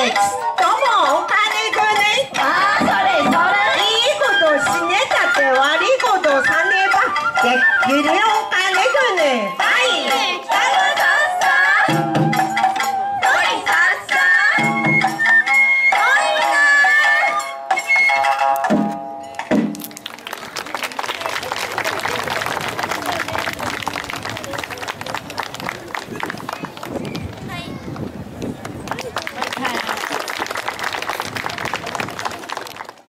おかねぐね